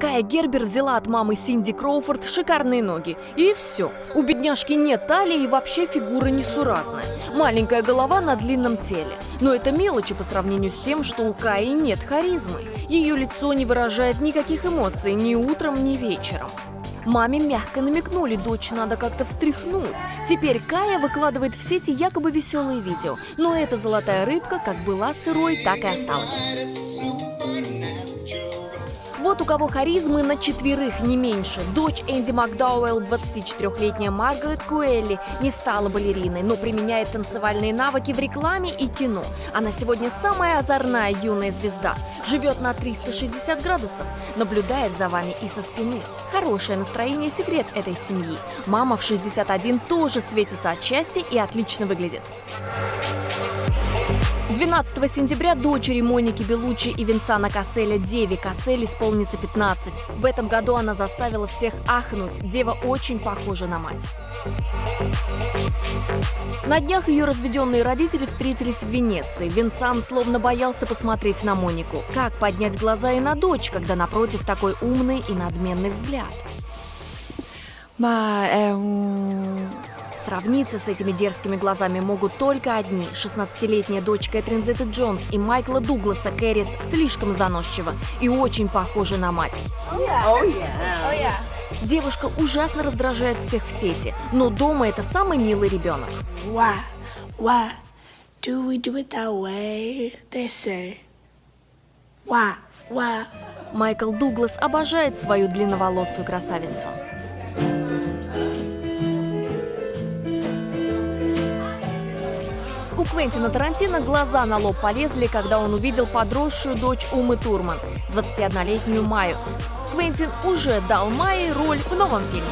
Кая Гербер взяла от мамы Синди Кроуфорд шикарные ноги. И все. У бедняжки нет талии и вообще фигура несуразная. Маленькая голова на длинном теле. Но это мелочи по сравнению с тем, что у Каи нет харизмы. Ее лицо не выражает никаких эмоций ни утром, ни вечером. Маме мягко намекнули, дочь надо как-то встряхнуть. Теперь Кая выкладывает в сети якобы веселые видео. Но эта золотая рыбка как была сырой, так и осталась. Вот у кого харизмы на четверых не меньше. Дочь Энди Макдауэлл, 24-летняя Маргарет Куэлли, не стала балериной, но применяет танцевальные навыки в рекламе и кино. Она сегодня самая озорная юная звезда. Живет на 360 градусов, наблюдает за вами и со спины. Хорошее настроение – секрет этой семьи. Мама в 61 тоже светится от счастья и отлично выглядит. 12 сентября дочери Моники Белучи и Винсана Касселя Деви Кассель исполнится 15. В этом году она заставила всех ахнуть. Дева очень похожа на мать. На днях ее разведенные родители встретились в Венеции. Винсан словно боялся посмотреть на Монику. Как поднять глаза и на дочь, когда напротив такой умный и надменный взгляд? Ma è un Сравниться с этими дерзкими глазами могут только одни. 16-летняя дочь Кэтрин Зетты Джонс и Майкла Дугласа Кэррис слишком заносчива и очень похожа на мать. Девушка ужасно раздражает всех в сети, но дома это самый милый ребенок. why? Why do we do it that way? They say. Why? Why? Майкл Дуглас обожает свою длинноволосую красавицу. У Квентина Тарантино глаза на лоб полезли, когда он увидел подросшую дочь Умы Турман, 21-летнюю Майю. Квентин уже дал Майе роль в новом фильме.